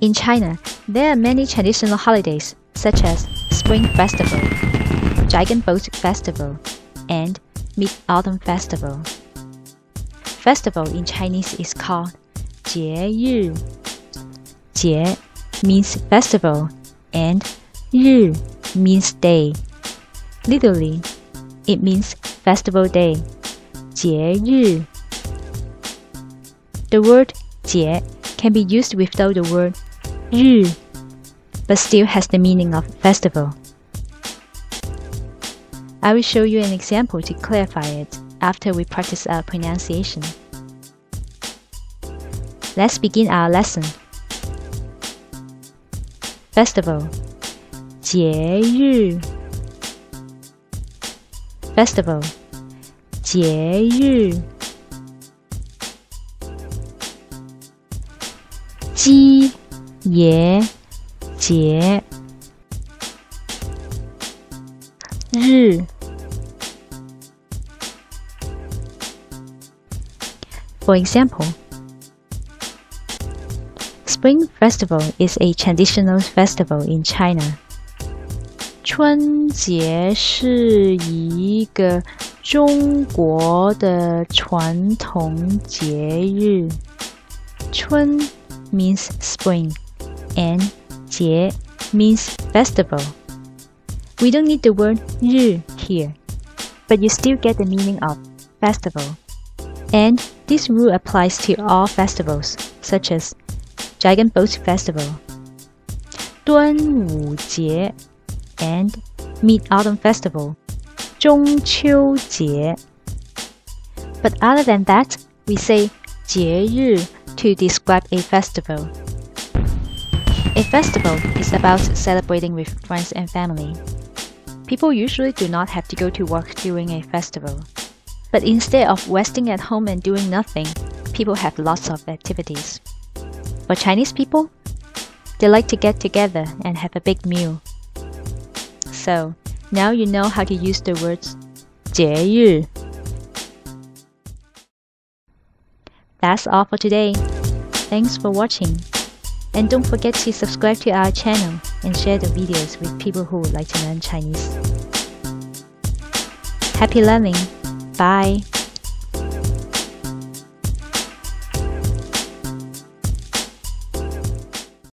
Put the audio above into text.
In China, there are many traditional holidays such as Spring Festival, Dragon Boat Festival, and Mid-Autumn Festival. Festival in Chinese is called Jie Ri. Jie means festival and Ri means day. Literally, it means festival day. Jie Ri. The word Jie can be used without the word 日 but still has the meaning of festival. I will show you an example to clarify it after we practice our pronunciation. Let's begin our lesson. Festival 节日 Festival 节日鸡 爷节日 For example, Spring Festival is a traditional festival in China. 春节是一个中国的传统节日。春 means spring and "节" means festival. We don't need the word "日" here, but you still get the meaning of festival. And this rule applies to all festivals, such as Dragon Boat Festival, "端午节", and Mid Autumn Festival, "中秋节". But other than that, we say 节日 to describe a festival. Festival is about celebrating with friends and family. People usually do not have to go to work during a festival. But instead of resting at home and doing nothing, people have lots of activities. For Chinese people, they like to get together and have a big meal. So, now you know how to use the words 节日. That's all for today. Thanks for watching. And don't forget to subscribe to our channel and share the videos with people who would like to learn Chinese. Happy learning! Bye!